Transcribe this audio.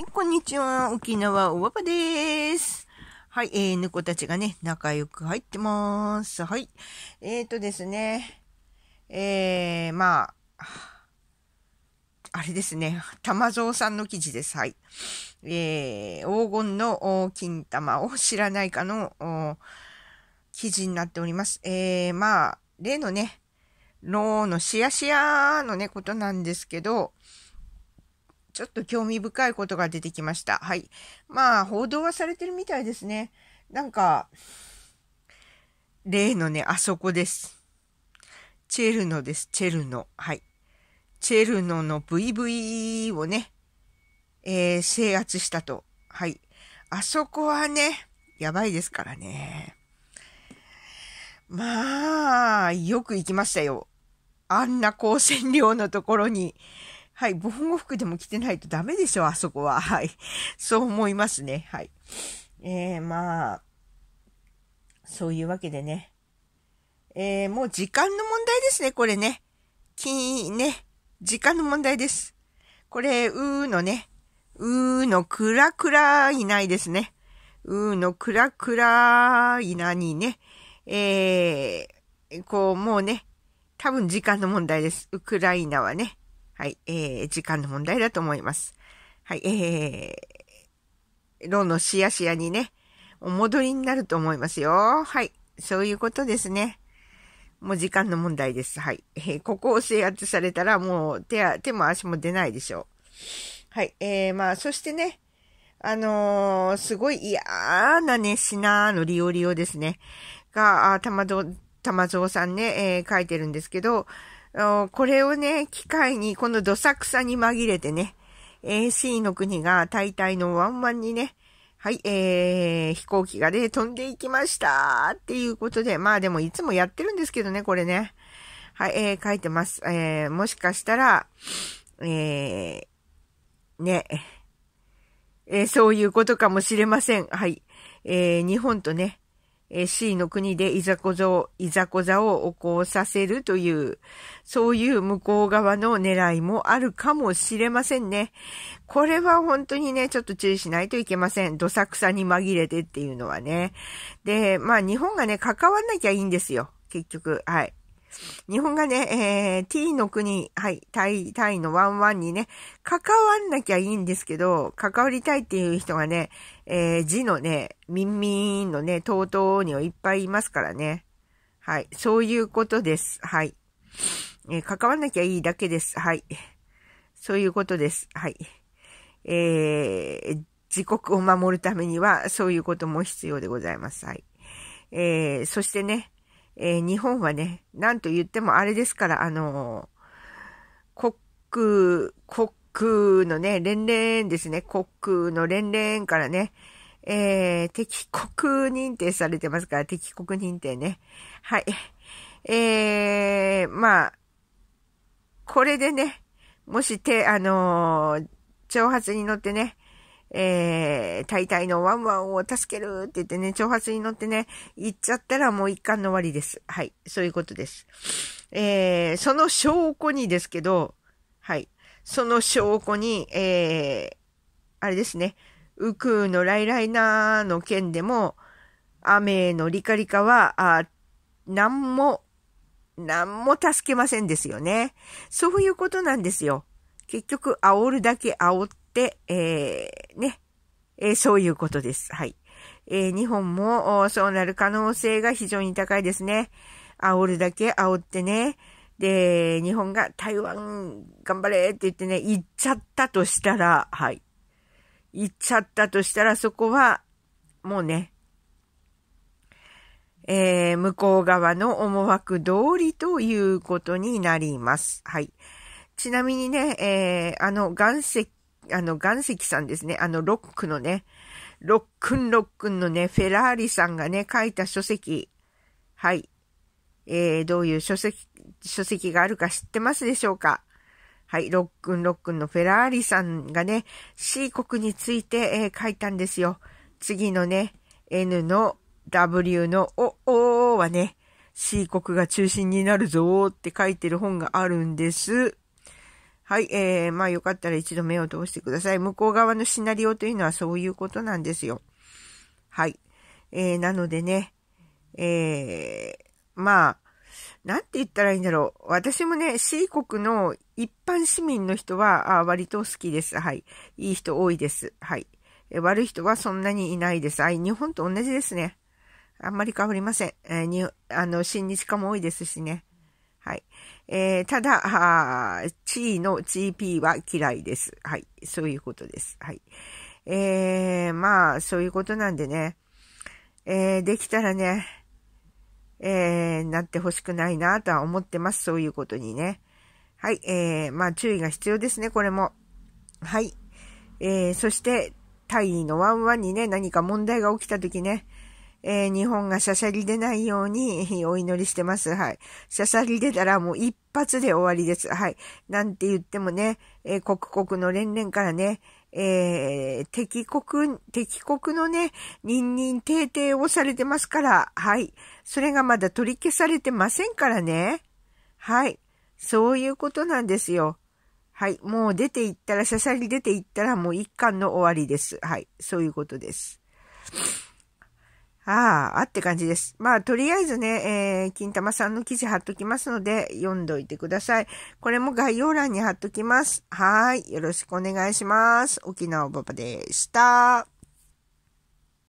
はい、こんにちは。沖縄おわぱです。はい、えー、猫たちがね、仲良く入ってます。はい。えーとですね。えー、まあ、あれですね。玉蔵さんの記事です。はい。えー、黄金の金玉を知らないかの記事になっております。えー、まあ、例のね、ローのシアシアのね、ことなんですけど、ちょっと興味深いことが出てきました。はい。まあ、報道はされてるみたいですね。なんか、例のね、あそこです。チェルノです。チェルノ。はい。チェルノの VV をね、えー、制圧したと。はい。あそこはね、やばいですからね。まあ、よく行きましたよ。あんな高線量のところに、はい、防護服でも着てないとダメでしょ、あそこは。はい。そう思いますね。はい。えー、まあ、そういうわけでね。えー、もう時間の問題ですね、これね。き、ね。時間の問題です。これ、うーのね。うーのクラクラいないですね。うーのクラクラいなにね。えー、こう、もうね。多分時間の問題です。ウクライナはね。はい、えー、時間の問題だと思います。はい、えー、ロのシアシアにね、お戻りになると思いますよ。はい、そういうことですね。もう時間の問題です。はい。えー、ここを制圧されたらもう手手も足も出ないでしょう。はい。えー、まあ、そしてね、あのー、すごい嫌なね、品のリオリオですね。が、あ、たまど、たまぞうさんね、えー、書いてるんですけど、これをね、機会に、このどさくさに紛れてね、AC の国が大体のワンワンにね、はい、えー、飛行機がね、飛んでいきましたっていうことで、まあでもいつもやってるんですけどね、これね。はい、えー、書いてます。えー、もしかしたら、えー、ね、えー、そういうことかもしれません。はい。えー、日本とね、え C の国でいざこざを、いざこざを起こさせるという、そういう向こう側の狙いもあるかもしれませんね。これは本当にね、ちょっと注意しないといけません。どさくさに紛れてっていうのはね。で、まあ日本がね、関わんなきゃいいんですよ。結局。はい。日本がね、えー、T の国、はい、タイ、タイのワンワンにね、関わんなきゃいいんですけど、関わりたいっていう人がね、えー、字のね、ミンミンのね、とうとうにはいっぱいいますからね。はい、そういうことです。はい。えー、関わんなきゃいいだけです。はい。そういうことです。はい。えー、自国を守るためには、そういうことも必要でございます。はい。えー、そしてね、えー、日本はね、なんと言ってもあれですから、あのー、国、国のね、連連ですね、国の連連からね、えー、敵国認定されてますから、敵国認定ね。はい。えー、まあ、これでね、もし手、あのー、挑発に乗ってね、えー、大体のワンワンを助けるって言ってね、挑発に乗ってね、行っちゃったらもう一貫の終わりです。はい。そういうことです。えー、その証拠にですけど、はい。その証拠に、えー、あれですね、ウクーのライライナーの件でも、雨のリカリカは、あ、なんも、なんも助けませんですよね。そういうことなんですよ。結局、煽るだけ煽っ、えー、ね、えー、そういうことです。はい。えー、日本もそうなる可能性が非常に高いですね。煽るだけ煽ってね。で、日本が台湾頑張れって言ってね、行っちゃったとしたら、はい。行っちゃったとしたら、そこは、もうね、えー、向こう側の思惑通りということになります。はい。ちなみにね、えー、あの、岩石あの、岩石さんですね。あの、ロックのね、ロックンロックンのね、フェラーリさんがね、書いた書籍。はい。えー、どういう書籍、書籍があるか知ってますでしょうか？はい。ロックンロックンのフェラーリさんがね、C 国について、えー、書いたんですよ。次のね、N の W の O, o はね、C 国が中心になるぞーって書いてる本があるんです。はい、えー、まあよかったら一度目を通してください。向こう側のシナリオというのはそういうことなんですよ。はい。えー、なのでね、えー、まあ、なんて言ったらいいんだろう。私もね、C 国の一般市民の人は、あ割と好きです。はい。いい人多いです。はい。悪い人はそんなにいないです。はい。日本と同じですね。あんまり変わりません。えー、に、あの、親日家も多いですしね。はい。えー、ただ、あ地位の GP は嫌いです。はい。そういうことです。はい。えー、まあ、そういうことなんでね。えー、できたらね、えー、なってほしくないなとは思ってます。そういうことにね。はい。えー、まあ、注意が必要ですね、これも。はい。えー、そして、タイのワンワンにね、何か問題が起きたときね、えー、日本がしゃしゃり出ないように お祈りしてます。はい。しゃしゃり出たらもう一発で終わりです。はい。なんて言ってもね、えー、刻々の連々からね、えー、敵国、敵国のね、任任定定をされてますから、はい。それがまだ取り消されてませんからね。はい。そういうことなんですよ。はい。もう出て行ったら、しゃしゃり出て行ったらもう一巻の終わりです。はい。そういうことです。ああ、あって感じです。まあ、とりあえずね、えー、金玉さんの記事貼っときますので、読んどいてください。これも概要欄に貼っときます。はい。よろしくお願いします。沖縄パパでした。